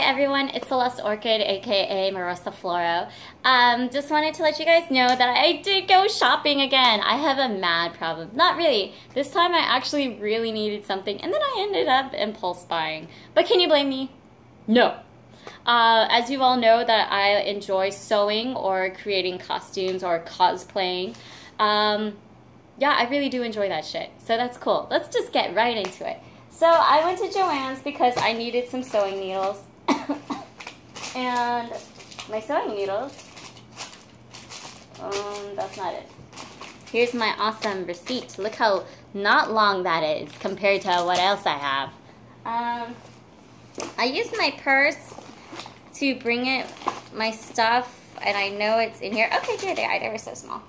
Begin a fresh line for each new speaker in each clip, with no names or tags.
everyone, it's Celeste Orchid, aka Marissa Floro. Um, just wanted to let you guys know that I did go shopping again. I have a mad problem. Not really. This time I actually really needed something, and then I ended up impulse buying. But can you blame me? No. Uh, as you all know that I enjoy sewing or creating costumes or cosplaying. Um, yeah, I really do enjoy that shit. So that's cool. Let's just get right into it. So I went to Joann's because I needed some sewing needles. And my sewing needles, um, that's not it. Here's my awesome receipt. Look how not long that is compared to what else I have. Um, I used my purse to bring it, my stuff, and I know it's in here. Okay, here they are. They were so small.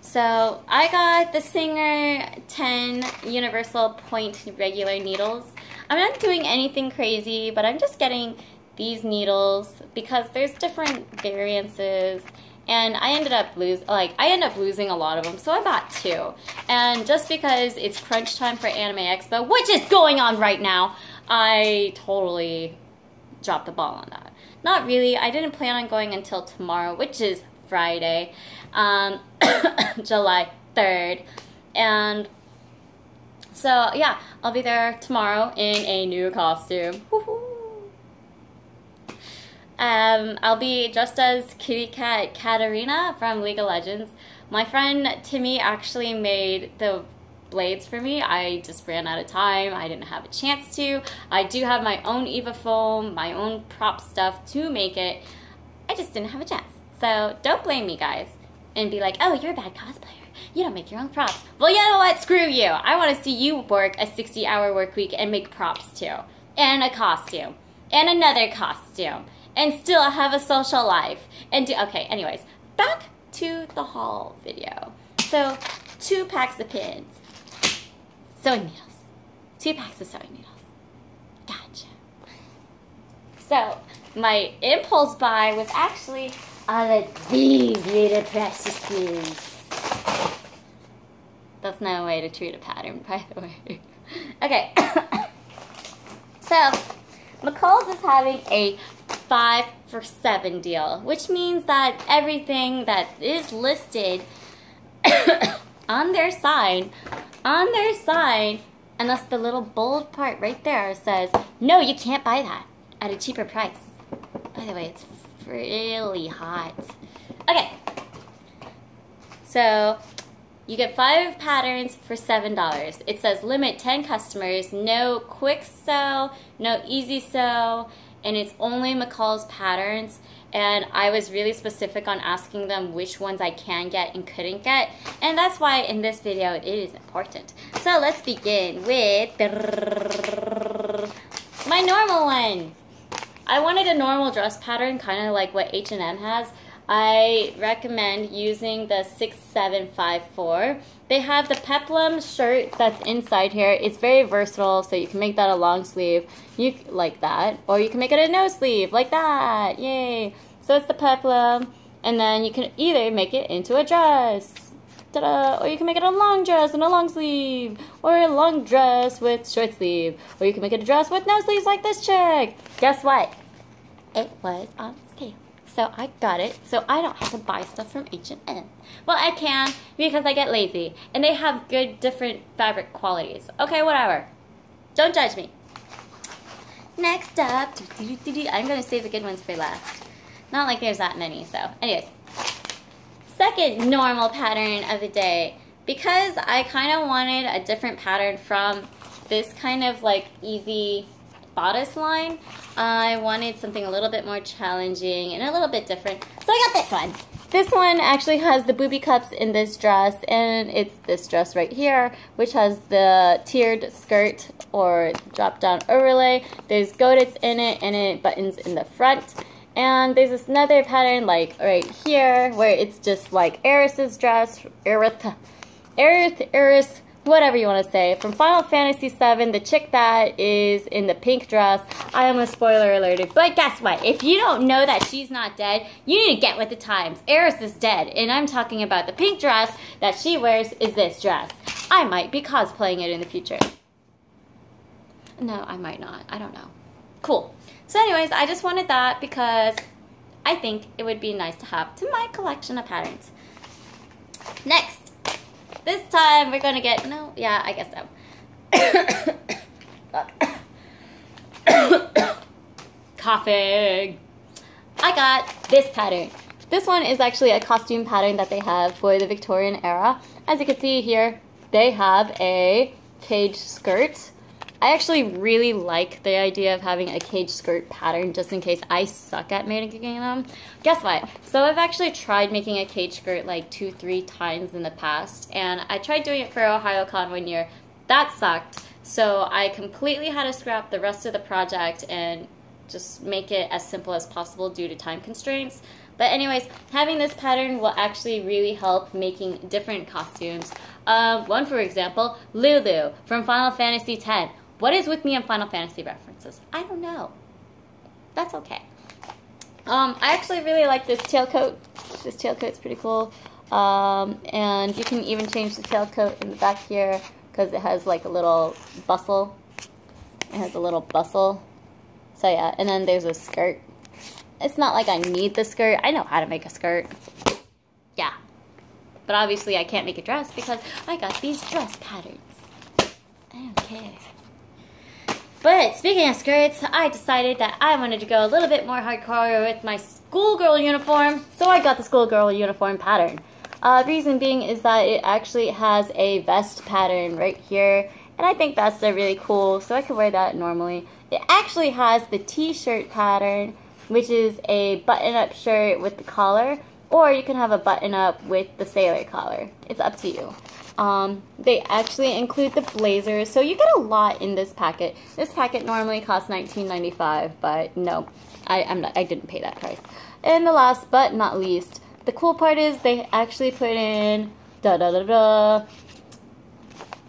So I got the Singer 10 Universal Point regular needles. I'm not doing anything crazy, but I'm just getting these needles because there's different variances and I ended up lose like I ended up losing a lot of them, so I bought two. And just because it's crunch time for Anime Expo, which is going on right now, I totally dropped the ball on that. Not really. I didn't plan on going until tomorrow, which is Friday um, July 3rd. And so, yeah, I'll be there tomorrow in a new costume. Um, I'll be dressed as Kitty Cat Katarina from League of Legends. My friend Timmy actually made the blades for me. I just ran out of time. I didn't have a chance to. I do have my own Eva foam, my own prop stuff to make it. I just didn't have a chance. So don't blame me, guys and be like, oh, you're a bad cosplayer. You don't make your own props. Well, you know what? Screw you. I want to see you work a 60 hour work week and make props too. And a costume. And another costume. And still have a social life. And do, okay, anyways, back to the haul video. So, two packs of pins. Sewing needles. Two packs of sewing needles. Gotcha. So, my impulse buy was actually all of these little pins That's no way to treat a pattern, by the way. okay. so, McCall's is having a 5 for 7 deal, which means that everything that is listed on their sign, on their sign, unless the little bold part right there says, no, you can't buy that at a cheaper price. By the way, it's really hot. Okay. So you get five patterns for $7. It says limit 10 customers, no quick sell, no easy sew, and it's only McCall's patterns. And I was really specific on asking them which ones I can get and couldn't get. And that's why in this video it is important. So let's begin with my normal one. I wanted a normal dress pattern, kind of like what H&M has. I recommend using the 6754. They have the peplum shirt that's inside here. It's very versatile, so you can make that a long sleeve, you like that, or you can make it a no sleeve, like that. Yay! So it's the peplum, and then you can either make it into a dress. Or you can make it a long dress and a long sleeve, or a long dress with short sleeve, or you can make it a dress with no sleeves like this chick. Guess what? it was on sale. So I got it so I don't have to buy stuff from H&M. Well, I can because I get lazy and they have good different fabric qualities. Okay, whatever. Don't judge me. Next up, I'm going to save the good ones for last. Not like there's that many, so anyways. Second normal pattern of the day. Because I kind of wanted a different pattern from this kind of like easy bodice line, I wanted something a little bit more challenging and a little bit different. So I got this one. This one actually has the booby cups in this dress, and it's this dress right here, which has the tiered skirt or drop down overlay. There's godets in it, and it buttons in the front. And there's this another pattern like right here, where it's just like Aeris's dress, Aerith, Aerith, Aeris, whatever you want to say. From Final Fantasy VII, the chick that is in the pink dress, I am a spoiler alerted. But guess what? If you don't know that she's not dead, you need to get with the times. Aeris is dead, and I'm talking about the pink dress that she wears is this dress. I might be cosplaying it in the future. No, I might not. I don't know. cool. So anyways, I just wanted that because I think it would be nice to have to my collection of patterns. Next, this time we're gonna get, no, yeah, I guess so. Coughing. I got this pattern. This one is actually a costume pattern that they have for the Victorian era. As you can see here, they have a cage skirt. I actually really like the idea of having a cage skirt pattern just in case I suck at making them. Guess what? So I've actually tried making a cage skirt like two, three times in the past and I tried doing it for Ohayocon one year. That sucked. So I completely had to scrap the rest of the project and just make it as simple as possible due to time constraints. But anyways, having this pattern will actually really help making different costumes. Uh, one, for example, Lulu from Final Fantasy X. What is with me on Final Fantasy references? I don't know. That's okay. Um, I actually really like this tailcoat. This tailcoat's pretty cool. Um, and you can even change the tailcoat in the back here because it has like a little bustle. It has a little bustle. So yeah, and then there's a skirt it's not like I need the skirt. I know how to make a skirt. Yeah. But obviously I can't make a dress because I got these dress patterns. I don't care. But speaking of skirts, I decided that I wanted to go a little bit more hardcore with my schoolgirl uniform, so I got the schoolgirl uniform pattern. Uh, reason being is that it actually has a vest pattern right here, and I think that's really cool, so I could wear that normally. It actually has the t-shirt pattern, which is a button-up shirt with the collar, or you can have a button-up with the sailor collar. It's up to you. Um, they actually include the blazers, so you get a lot in this packet. This packet normally costs $19.95, but no, I, I'm not, I didn't pay that price. And the last but not least, the cool part is they actually put in da da da da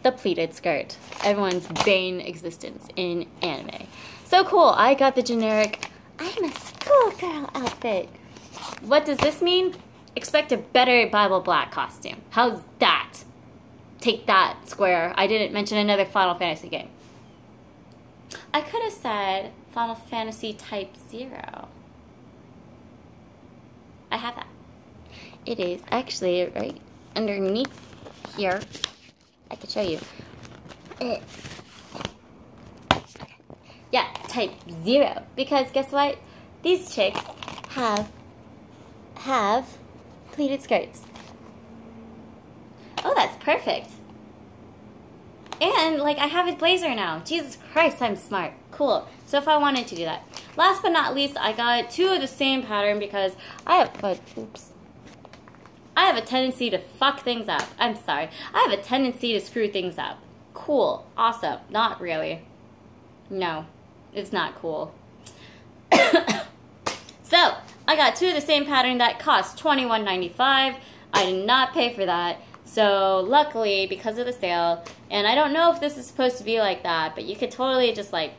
the pleated skirt. Everyone's bane existence in anime. So cool. I got the generic I'm a schoolgirl outfit. What does this mean? Expect a better Bible Black costume. How's that? Take that, Square. I didn't mention another Final Fantasy game. I could have said Final Fantasy Type Zero. I have that. It is actually right underneath here. I can show you. Yeah, type zero. Because guess what? These chicks have have pleated skirts. Oh, that's perfect. And like I have a blazer now. Jesus Christ, I'm smart. Cool. So if I wanted to do that. Last but not least, I got two of the same pattern because I have uh, oops. I have a tendency to fuck things up. I'm sorry. I have a tendency to screw things up. Cool. Awesome. Not really. No. It's not cool. so, I got two of the same pattern that cost $21.95. I did not pay for that. So, luckily, because of the sale, and I don't know if this is supposed to be like that, but you could totally just like,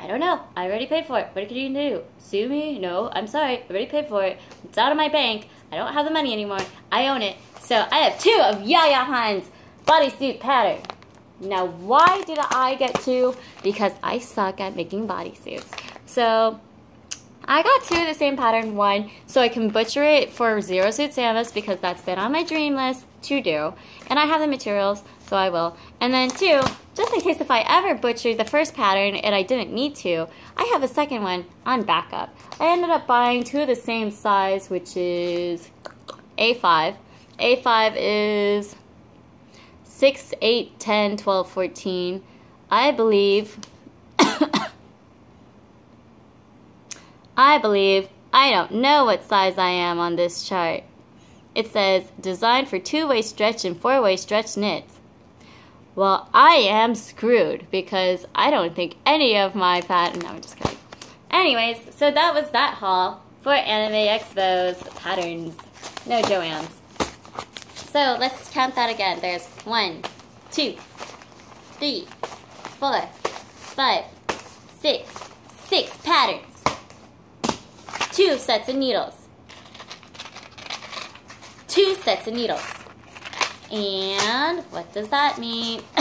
I don't know. I already paid for it. What can you do? Sue me? No, I'm sorry. I already paid for it. It's out of my bank. I don't have the money anymore. I own it. So I have two of Yaya Han's bodysuit pattern. Now, why did I get two? Because I suck at making bodysuits. So, I got two of the same pattern. One, so I can butcher it for Zero Suit Samus because that's been on my dream list to do. And I have the materials, so I will. And then two, just in case if I ever butchered the first pattern and I didn't need to, I have a second one on backup. I ended up buying two of the same size, which is A5. A5 is 6, 8, 10, 12, 14. I believe, I believe, I don't know what size I am on this chart. It says, designed for two-way stretch and four-way stretch knits. Well, I am screwed because I don't think any of my pattern, no, I'm just kidding. Anyways, so that was that haul for Anime Expo's patterns. No Joann's. So let's count that again. There's one, two, three, four, five, six, six patterns. Two sets of needles. Two sets of needles. And what does that mean?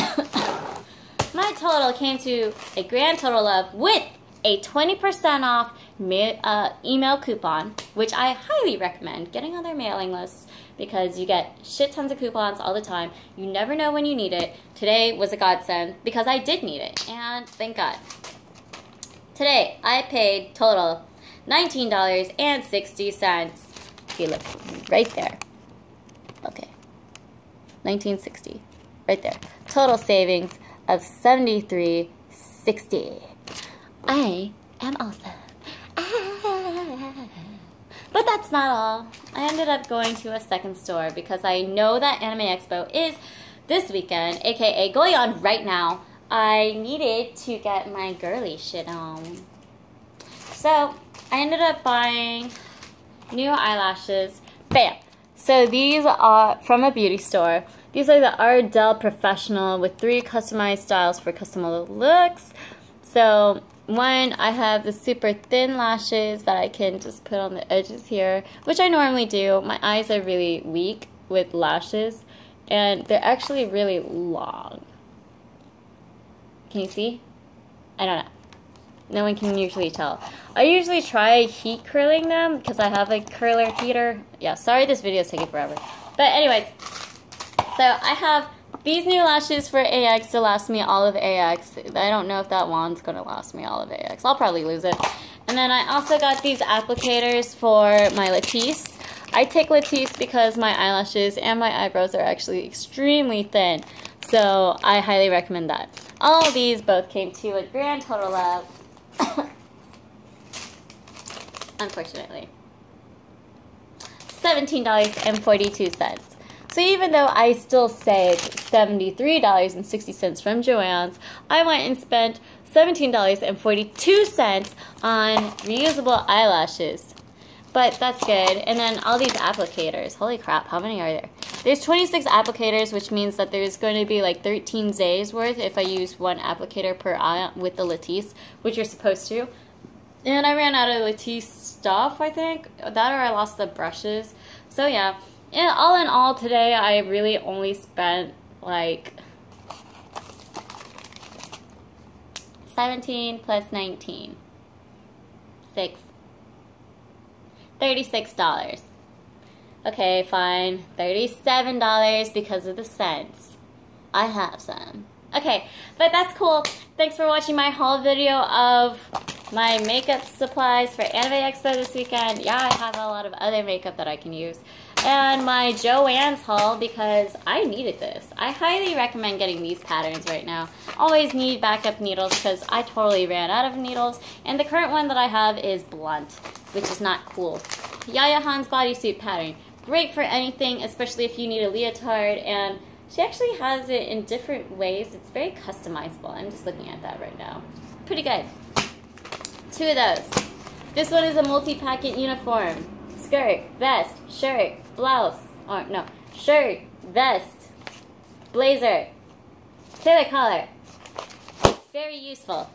My total came to a grand total of, with a 20% off uh, email coupon, which I highly recommend getting on their mailing lists because you get shit tons of coupons all the time. You never know when you need it. Today was a godsend because I did need it, and thank God. Today, I paid total $19.60. If you look right there. Okay. 1960 right there. Total savings of 73.60. I am awesome. But that's not all. I ended up going to a second store because I know that Anime Expo is this weekend, aka going on right now. I needed to get my girly shit on. So I ended up buying new eyelashes. Bam! So these are from a beauty store. These are the Ardell Professional with three customized styles for custom looks. So one, I have the super thin lashes that I can just put on the edges here, which I normally do. My eyes are really weak with lashes, and they're actually really long. Can you see? I don't know. No one can usually tell. I usually try heat curling them because I have a curler heater. Yeah, sorry this video is taking forever. But anyways, so I have these new lashes for AX to last me all of AX. I don't know if that wand's going to last me all of AX. I'll probably lose it. And then I also got these applicators for my Latisse. I take Latisse because my eyelashes and my eyebrows are actually extremely thin. So I highly recommend that. All these both came to a grand total of, unfortunately, $17.42. So even though I still saved $73.60 from Joann's, I went and spent $17.42 on reusable eyelashes. But that's good. And then all these applicators. Holy crap, how many are there? There's 26 applicators, which means that there's going to be like 13 Z's worth if I use one applicator per eye with the Latisse, which you're supposed to. And I ran out of Latisse stuff, I think. That or I lost the brushes. So yeah, and all in all today, I really only spent like 17 plus 19. 6. $36. Okay, fine. $37 because of the cents. I have some. Okay, but that's cool. Thanks for watching my haul video of my makeup supplies for Anime Expo this weekend. Yeah, I have a lot of other makeup that I can use and my Joann's haul because I needed this. I highly recommend getting these patterns right now. Always need backup needles because I totally ran out of needles. And the current one that I have is blunt, which is not cool. Yaya Han's bodysuit pattern. Great for anything, especially if you need a leotard. And she actually has it in different ways. It's very customizable. I'm just looking at that right now. Pretty good. Two of those. This one is a multi-packet uniform. Skirt, vest, shirt, blouse, or no, shirt, vest, blazer, tailor collar. Very useful.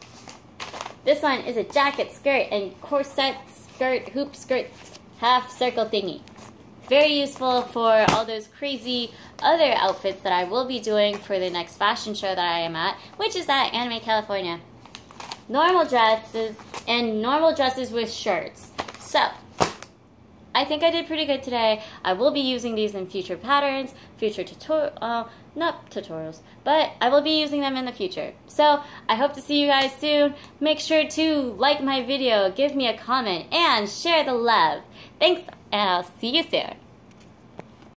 This one is a jacket, skirt, and corset, skirt, hoop skirt, half circle thingy. Very useful for all those crazy other outfits that I will be doing for the next fashion show that I am at, which is at Anime California. Normal dresses and normal dresses with shirts. So, I think I did pretty good today. I will be using these in future patterns, future tutorial, uh, not tutorials, but I will be using them in the future. So I hope to see you guys soon. Make sure to like my video, give me a comment, and share the love. Thanks, and I'll see you soon.